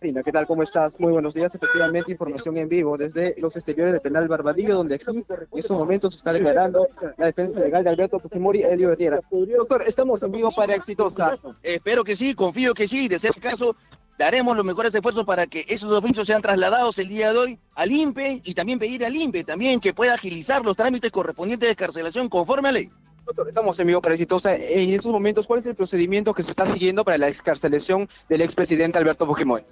Karina, ¿qué tal? ¿Cómo estás? Muy buenos días. Efectivamente, información en vivo desde los exteriores del penal Barbadillo, donde aquí en estos momentos se está declarando la defensa legal de Alberto Fujimori, Elio Herrera. Doctor, estamos en vivo para Exitosa. espero que sí, confío que sí. De ser el caso, daremos los mejores esfuerzos para que esos oficios sean trasladados el día de hoy al INPE y también pedir al INPE también que pueda agilizar los trámites correspondientes de escarcelación conforme a ley. Doctor, estamos en vivo para Exitosa. En estos momentos, ¿cuál es el procedimiento que se está siguiendo para la excarcelación del expresidente Alberto Fujimori?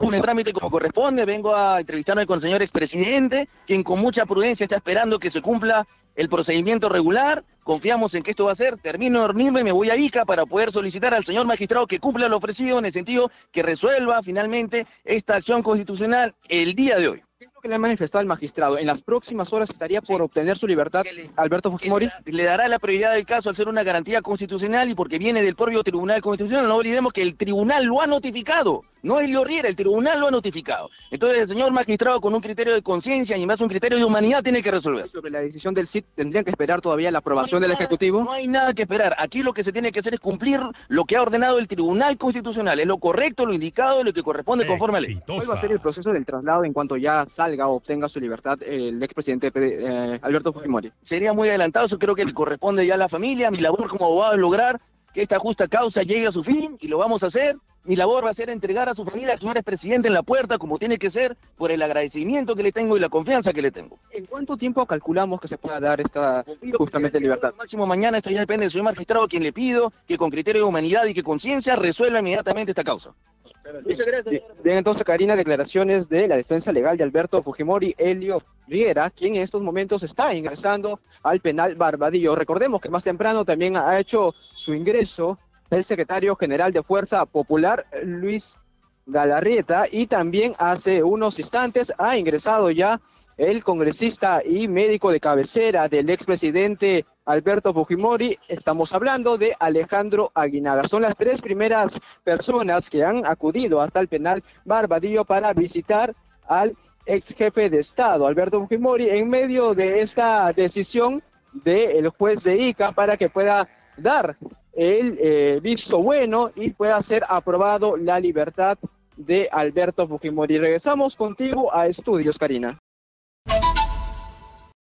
Un trámite como corresponde, vengo a entrevistarme con el señor expresidente, quien con mucha prudencia está esperando que se cumpla el procedimiento regular, confiamos en que esto va a ser, termino de dormirme y me voy a ICA para poder solicitar al señor magistrado que cumpla lo ofrecido en el sentido que resuelva finalmente esta acción constitucional el día de hoy que le ha manifestado el magistrado, en las próximas horas estaría por obtener su libertad Alberto Fujimori. Le dará la prioridad del caso al ser una garantía constitucional y porque viene del propio Tribunal Constitucional. No olvidemos que el Tribunal lo ha notificado. No es Riera, el tribunal lo ha notificado. Entonces, el señor magistrado, con un criterio de conciencia y más un criterio de humanidad, tiene que resolver. Sobre la decisión del CIT, ¿tendrían que esperar todavía la aprobación del Ejecutivo? No hay nada que esperar. Aquí lo que se tiene que hacer es cumplir lo que ha ordenado el Tribunal Constitucional. Es lo correcto, lo indicado, lo que corresponde conforme a ley. ¿Cuál va a ser el proceso del traslado en cuanto ya salga o obtenga su libertad el expresidente eh, Alberto Fujimori? Sería muy adelantado, eso creo que le corresponde ya a la familia. Mi labor como abogado es lograr que esta justa causa llegue a su fin y lo vamos a hacer. Mi labor va a ser entregar a su familia al señor expresidente en la puerta, como tiene que ser, por el agradecimiento que le tengo y la confianza que le tengo. ¿En cuánto tiempo calculamos que se pueda dar esta justamente libertad? máximo mañana, esto ya depende del señor magistrado, quien le pido que con criterio de humanidad y que conciencia resuelva inmediatamente esta causa. Muchas gracias. Bien, entonces, Karina, declaraciones de la defensa legal de Alberto Fujimori, Elio Riera, quien en estos momentos está ingresando al penal Barbadillo. Recordemos que más temprano también ha hecho su ingreso el secretario general de Fuerza Popular, Luis Galarrieta, y también hace unos instantes ha ingresado ya el congresista y médico de cabecera del expresidente Alberto Fujimori. Estamos hablando de Alejandro Aguinaga. Son las tres primeras personas que han acudido hasta el penal Barbadillo para visitar al ex jefe de Estado, Alberto Fujimori, en medio de esta decisión del juez de Ica para que pueda dar el eh, visto bueno y pueda ser aprobado la libertad de Alberto Fujimori. Regresamos contigo a estudios, Karina.